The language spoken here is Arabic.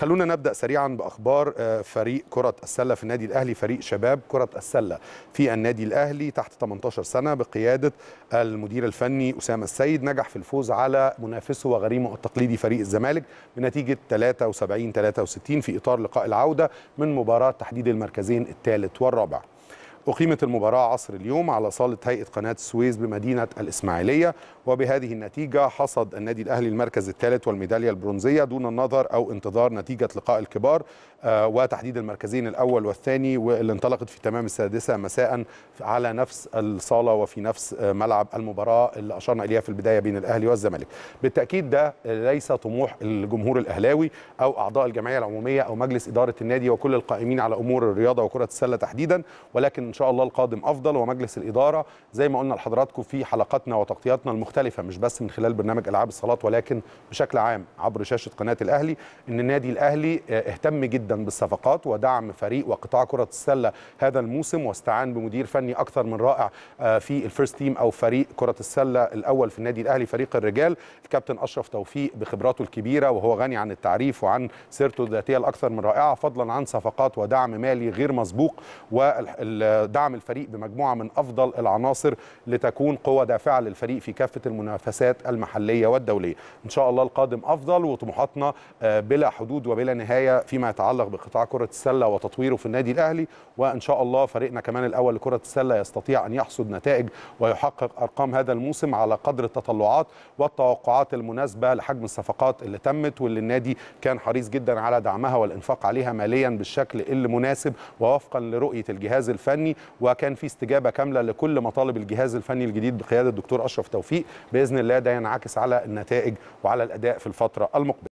خلونا نبدأ سريعا بأخبار فريق كرة السلة في النادي الأهلي فريق شباب كرة السلة في النادي الأهلي تحت 18 سنة بقيادة المدير الفني أسامة السيد نجح في الفوز على منافسه وغريمه التقليدي فريق الزمالك بنتيجة 73 63 في إطار لقاء العودة من مباراة تحديد المركزين الثالث والرابع. أقيمت المباراة عصر اليوم على صالة هيئة قناة السويس بمدينة الإسماعيلية. وبهذه النتيجة حصد النادي الأهلي المركز الثالث والميدالية البرونزية دون النظر أو انتظار نتيجة لقاء الكبار آه وتحديد المركزين الأول والثاني واللي انطلقت في تمام السادسة مساء على نفس الصالة وفي نفس ملعب المباراة اللي أشرنا إليها في البداية بين الأهلي والزمالك. بالتأكيد ده ليس طموح الجمهور الأهلاوي أو أعضاء الجمعية العمومية أو مجلس إدارة النادي وكل القائمين على أمور الرياضة وكرة السلة تحديدا ولكن شاء الله القادم أفضل ومجلس الإدارة. زي ما قلنا لحضراتكم في حلقاتنا وتغطياتنا المختلفة مش بس من خلال برنامج ألعاب الصالات ولكن بشكل عام عبر شاشة قناة الأهلي إن النادي الأهلي اهتم جدا بالصفقات ودعم فريق وقطاع كرة السلة هذا الموسم واستعان بمدير فني أكثر من رائع في ال first team أو فريق كرة السلة الأول في النادي الأهلي فريق الرجال. الكابتن أشرف توفيق بخبراته الكبيرة وهو غني عن التعريف وعن سيرته الذاتية الأكثر من رائعة فضلا عن صفقات ودعم مالي غير مسبوق ودعم الفريق بمجموعة من أفضل العناصر لتكون قوة دافعة للفريق في كافة المنافسات المحلية والدولية. إن شاء الله القادم أفضل وطموحاتنا بلا حدود وبلا نهاية فيما يتعلق بقطاع كرة السلة وتطويره في النادي الأهلي وإن شاء الله فريقنا كمان الأول لكرة السلة يستطيع أن يحصد نتائج ويحقق أرقام هذا الموسم على قدر التطلعات والتوقعات المناسبة لحجم الصفقات اللي تمت واللي النادي كان حريص جدا على دعمها والإنفاق عليها ماليا بالشكل اللي مناسب ووفقا لرؤية الجهاز الفني وكان في استجابة كاملة لكل مطالب الجهاز الفني الجديد بقيادة الدكتور أشرف توفيق. بإذن الله ده ينعكس على النتائج وعلى الأداء في الفترة المقبلة.